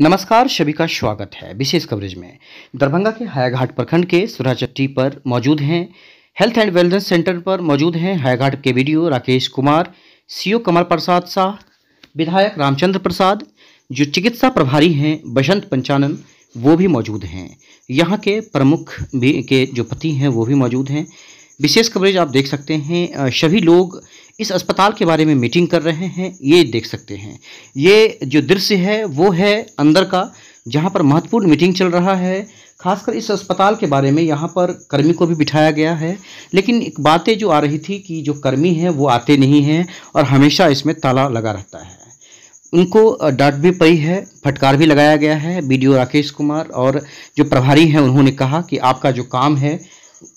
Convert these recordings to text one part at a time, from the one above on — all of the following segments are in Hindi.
नमस्कार, सभी का स्वागत है विशेष कवरेज में। दरभंगा के हायाघाट प्रखंड के सुराचट्टी पर मौजूद हैं। हेल्थ एंड वेलनेस सेंटर पर मौजूद हैं हायाघाट के वीडियो राकेश कुमार सीओ कमल प्रसाद शाह, विधायक रामचंद्र प्रसाद, जो चिकित्सा प्रभारी हैं बसंत पंचानन, वो भी मौजूद हैं। यहाँ के प्रमुख भी के जो पति हैं, वो भी मौजूद हैं। विशेष कवरेज आप देख सकते हैं सभी लोग इस अस्पताल के बारे में मीटिंग कर रहे हैं, ये देख सकते हैं। ये जो दृश्य है, वो है अंदर का, जहाँ पर महत्वपूर्ण मीटिंग चल रहा है। खासकर इस अस्पताल के बारे में यहाँ पर कर्मी को भी बिठाया गया है। लेकिन एक बातें जो आ रही थी कि जो कर्मी हैं, वो आते नहीं हैं और हमेशा इसमें ताला लगा रहता है। उनको डांट भी पड़ी है, फटकार भी लगाया गया है। बीडीओ राकेश कुमार और जो प्रभारी हैं, उन्होंने कहा कि आपका जो काम है,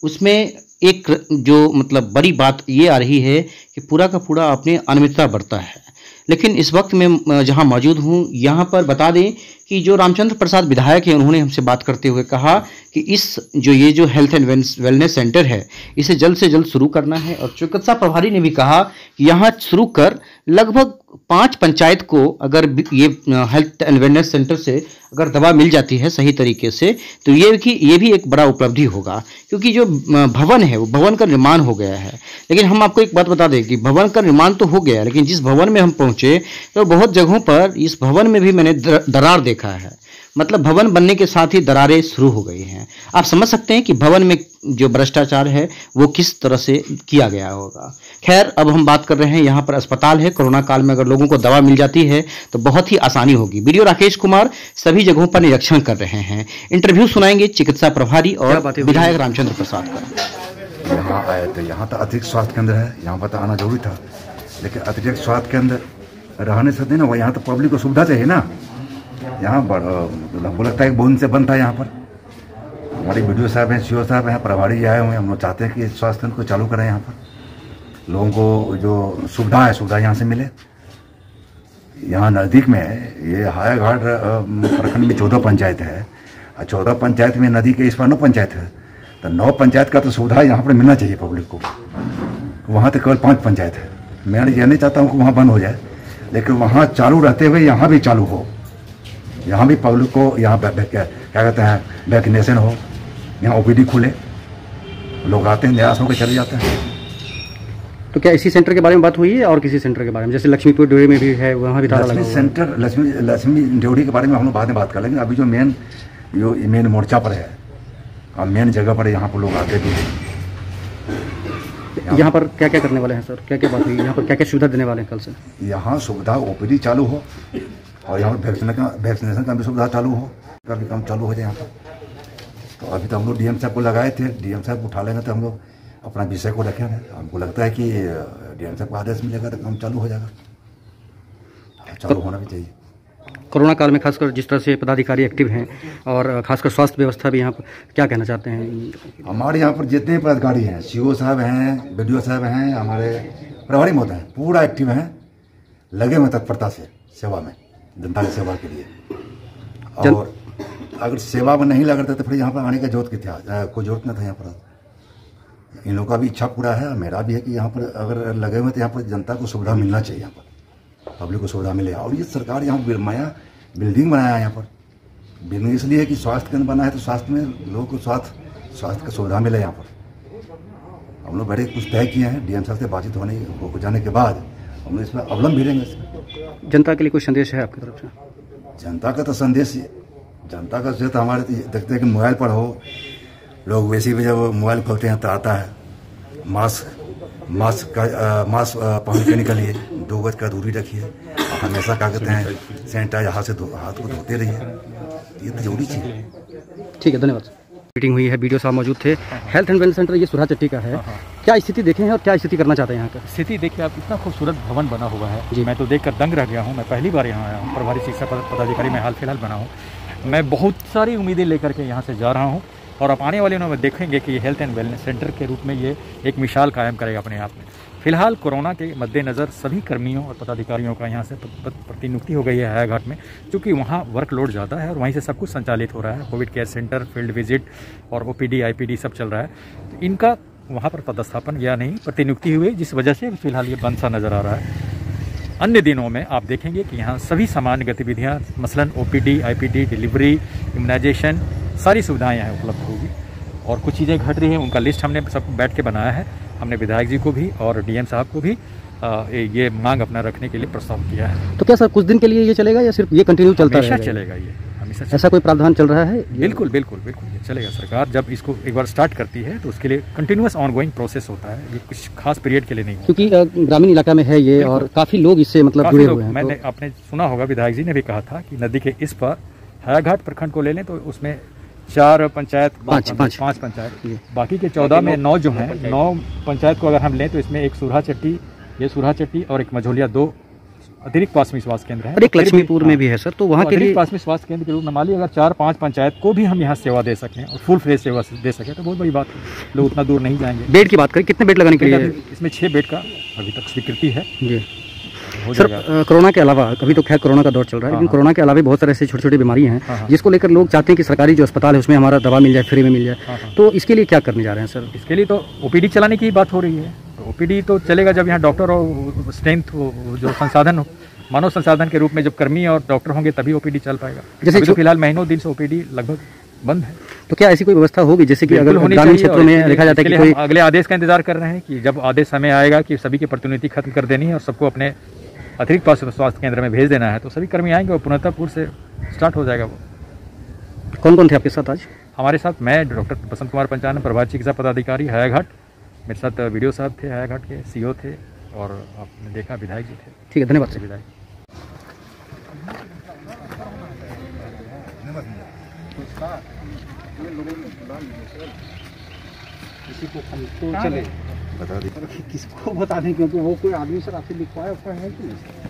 उसमें एक जो मतलब बड़ी बात ये आ रही है कि पूरा का पूरा अपने अनियमितता बढ़ता है। लेकिन इस वक्त मैं, जहाँ मौजूद हूँ, यहाँ पर बता दें कि जो रामचंद्र प्रसाद विधायक हैं, उन्होंने हमसे बात करते हुए कहा कि इस जो ये जो हेल्थ एंड वेलनेस सेंटर है, इसे जल्द से जल्द शुरू करना है। और चिकित्सा प्रभारी ने भी कहा कि यहाँ शुरू कर लगभग पाँच पंचायत को अगर ये हेल्थ एंड वेलनेस सेंटर से अगर दवा मिल जाती है सही तरीके से तो ये कि ये भी एक बड़ा उपलब्धि होगा। क्योंकि जो भवन है, वो भवन का निर्माण हो गया है। लेकिन हम आपको एक बात बता दें कि भवन का निर्माण तो हो गया, लेकिन जिस भवन में हम पहुँचे तो बहुत जगहों पर इस भवन में भी मैंने दरार देखा। है। मतलब भवन बनने के साथ ही दरारें शुरू हो गई हैं। आप समझ सकते हैं कि भवन में जो भ्रष्टाचार है वो किस तरह से किया गया होगा। खैर अब हम बात कर रहे हैं यहाँ पर अस्पताल है। कोरोना काल में अगर लोगों को दवा मिल जाती है तो बहुत ही आसानी होगी। वीडियो राकेश कुमार सभी जगहों पर निरीक्षण कर रहे हैं। इंटरव्यू सुनाएँगे चिकित्सा प्रभारी और विधायक रामचंद्र प्रसाद का। यहाँ आए थे। यहाँ तो अतिरिक्त स्वास्थ्य केंद्र है। यहाँ पर तो आना ज़रूरी था। लेकिन अतिरिक्त स्वास्थ्य केंद्र रहने से नहीं ना वो यहाँ तो पब्लिक को सुविधा चाहिए ना। यहाँ हमको लगता है बहुत से बंद था यहाँ पर। हमारे बी वीडियो साहब हैं सी साहब हैं प्रभारी आए हुए हैं। हम लोग चाहते हैं कि इस स्वास्थ्य केंद्र को चालू करें यहाँ पर। लोगों को जो सुविधा है सुविधा यहाँ से मिले। यहाँ नज़दीक में ये हायाघाट अ, प्रखंड में चौदह पंचायत है। और चौदह पंचायत में नदी के इस पर नौ पंचायत है। तो नौ पंचायत का तो सुविधा यहाँ पर मिलना चाहिए पब्लिक को। वहाँ तो केवल पाँच पंचायत है। मैं ये नहीं चाहता हूँ कि वहाँ बंद हो जाए लेकिन वहाँ चालू रहते हुए यहाँ भी चालू हो। यहाँ भी पब्लिक को यहाँ क्या कहते हैं वैक्सीनेशन हो यहाँ ओपीडी खुले लोग आते हैं निराश होकर चले जाते हैं। तो क्या इसी सेंटर के बारे में बात हुई है और किसी सेंटर के बारे में? जैसे लक्ष्मीपुर डोरे में भी है वहाँ भी लक्ष्मी सेंटर लक्ष्मी लक्ष्मी ड्योढ़ी के बारे में हम लोग बाद में बात कर लेंगे। अभी जो मेन जो मेन मोर्चा पर है और मेन जगह पर यहाँ पर लोग आते भी हैं। यहाँ पर क्या क्या करने वाले हैं सर? क्या क्या बात हुई? यहाँ पर क्या क्या सुविधा देने वाले हैं कल से? यहाँ सुविधा ओपीडी चालू हो। और यहाँ पर वैक्सीन का वैक्सीनेशन का भी सुविधा चालू हो। का भी काम चालू हो जाए यहाँ पर तो अभी तो हम लोग डीएम साहब को लगाए थे। डीएम साहब उठा लेंगे तो हम लोग अपना विषय को रखेंगे। हमको लगता है कि डीएम साहब का आदेश मिलेगा तो काम चालू हो जाएगा। चालू होना भी चाहिए। कोरोना काल में खासकर जिस तरह से पदाधिकारी एक्टिव हैं और खासकर स्वास्थ्य व्यवस्था भी यहाँ पर क्या कहना चाहते हैं? हमारे यहाँ पर जितने पदाधिकारी हैं सीओ साहब हैं बी साहब हैं हमारे प्रभारी महोदय हैं पूरा एक्टिव हैं। लगे हुए तत्परता से सेवा में। जनता की सेवा के लिए। और अगर सेवा में नहीं लग रहे थे तो फिर यहाँ पर आने का ज़रूरत की था कोई ज़रूरत नहीं था यहाँ पर। इन लोगों का भी इच्छा पूरा है मेरा भी है कि यहाँ पर अगर लगे हुए तो यहाँ पर जनता को सुविधा मिलना चाहिए यहाँ पर। पब्लिक को सुविधा मिले। और ये सरकार यहाँ बिरमाया बिल्डिंग बनाया है यहाँ पर। बिल्डिंग इसलिए कि स्वास्थ्य केंद्र बना है तो स्वास्थ्य में लोगों को स्वास्थ्य स्वास्थ्य का सुविधा मिले यहाँ पर। हम लोग बड़े कुछ तय किए हैं डीएम साहब से बातचीत होने हो जाने के बाद हम इसमें अवलंब भी रहेंगे इसमें। जनता के लिए कोई संदेश है आपकी तरफ़ से? जनता का तो संदेश जनता का संदेश तो हमारे तो देखते हैं कि मोबाइल पर हो। लोग वैसे भी जब मोबाइल खोलते हैं तो आता है। मास्क मास्क का मास्क पहन के निकलिए। दो गज का दूरी रखिए। हमेशा क्या कहते हैं सैनिटाइज हाथ से हाथ को धोते रहिए। ये तो ज़रूरी चीज़ है। ठीक है धन्यवाद। मीटिंग हुई है वीडियो साहब मौजूद थे। हेल्थ एंड वेलनेस सेंटर ये सुरहा चट्टी का है। क्या स्थिति देखे हैं और क्या स्थिति करना चाहते हैं यहाँ का? स्थिति देखिए आप इतना खूबसूरत भवन बना हुआ है। जी। मैं तो देखकर दंग रह गया हूँ। मैं पहली बार यहाँ आया हूँ। प्रभारी शिक्षा पदाधिकारी मैं हाल फ़िलहाल बना हूँ। मैं बहुत सारी उम्मीदें लेकर के यहाँ से जा रहा हूँ। और आप आने वाले दिनों में देखेंगे कि हेल्थ एंड वेलनेस सेंटर के रूप में ये एक मिसाल कायम करेगा अपने आप में। फ़िलहाल कोरोना के मद्देनज़र सभी कर्मियों और पदाधिकारियों का यहाँ से प्रतिनियुक्ति हो गई है हायाघाट में क्योंकि वहाँ वर्कलोड ज़्यादा है और वहीं से सब कुछ संचालित हो रहा है। Covid care centre field visit और ओ पी सब चल रहा है। तो इनका वहाँ पर पदस्थापन या नहीं प्रतिनियुक्ति हुई जिस वजह से फ़िलहाल ये बंद सा नज़र आ रहा है। अन्य दिनों में आप देखेंगे कि यहाँ सभी सामान्य गतिविधियाँ मसलन ओपीडी, आईपीडी, डिलीवरी इम्यूनाइजेशन सारी सुविधाएँ यहाँ उपलब्ध होगी। और कुछ चीज़ें घट रही हैं उनका लिस्ट हमने सब बैठ के बनाया है। हमने विधायक जी को भी और डीएम साहब को भी आ, ये मांग अपना रखने के लिए प्रस्ताव किया है। तो क्या सर कुछ दिन के लिए ये चलेगा या सिर्फ़ ये कंटिन्यू चलता हमेशा रहेगा चलेगा ये हमेशा ऐसा कोई प्रावधान चल रहा है? बिल्कुल बिल्कुल बिल्कुल ये चलेगा। सरकार जब इसको एक बार स्टार्ट करती है तो उसके लिए कंटिन्यूस ऑनगोइंग प्रोसेस होता है। ये कुछ खास पीरियड के लिए नहीं क्योंकि ग्रामीण इलाका में है ये और काफ़ी लोग इससे मतलब जुड़े हुए हैं। मैंने तो आपने सुना होगा विधायक जी ने भी कहा था कि नदी के इस पर हयाघाट प्रखंड को ले लें तो उसमें चार पंचायत पाँच, पाँच। पाँच। पंचायत। बाकी के चौदह में नौ जो हैं नौ पंचायत को अगर हम लें तो इसमें एक सुरहा चट्टी ये सुरहा चट्टी और एक मझोलिया दो अतिरिक्त प्राथमिक स्वास्थ्य केंद्र है। और एक लक्ष्मीपुर में भी है सर तो वहाँ के लिए अतिरिक्त प्राथमिक स्वास्थ्य केंद्र के रूप में मान अगर चार पाँच पंचायत को भी हम यहाँ सेवा दे सकें और फुल फ्रेज सेवा दे सकें तो बहुत बड़ी बात है। लोग उतना दूर नहीं जाएँगे। बेड की बात करें कितने बेड लगाने के लिए? इसमें छः बेड का अभी तक स्वीकृति है। जी। हो सर कोरोना के अलावा अभी तो खैर कोरोना का दौर चल रहा है लेकिन हाँ। कोरोना के अलावा बहुत सारे ऐसी छोटी छोटी बीमारी हैं हाँ, हाँ। जिसको लेकर लोग चाहते हैं कि सरकारी जो अस्पताल है उसमें हमारा दवा मिल जाए फ्री में मिल जाए हाँ, हाँ। तो इसके लिए क्या करने जा रहे हैं सर इसके लिए तो ओपीडी चलाने की बात हो रही है तो ओपीडी तो चलेगा जब यहाँ डॉक्टर और स्ट्रेंथ जो संसाधन हो मानव संसाधन के रूप में जब कर्मी और डॉक्टर होंगे तभी ओपीडी चल पाएगा जैसे तो जो- फ़िलहाल महीनों दिन से ओपीडी लगभग बंद है तो क्या ऐसी कोई व्यवस्था होगी जैसे कि अगर ग्रामीण क्षेत्रों में देखा जाता है कि कोई अगले आदेश का इंतज़ार कर रहे हैं कि जब आदेश समय आएगा कि सभी की प्रतिनिधि खत्म कर देनी है और सबको अपने अतिरिक्त स्वास्थ्य स्वास्थ्य केंद्र में भेज देना है तो सभी कर्मी आएँगे और पुनःपुर से स्टार्ट हो जाएगा वो। कौन कौन थे आपके साथ आज? हमारे साथ मैं डॉक्टर बसंत कुमार पंचानन प्रभारी चिकित्सा पदाधिकारी हयाघाट। मेरे साथ वीडियो साहब थे हयाघाट के सीओ थे और आपने देखा विधायक जी थे। ठीक है धन्यवाद सर। विधायक। किसी को हमको चले। बता दें। किसको बता दें क्योंकि वो कोई आदमी सर आपसे लिखवाया हुआ है कि नहीं?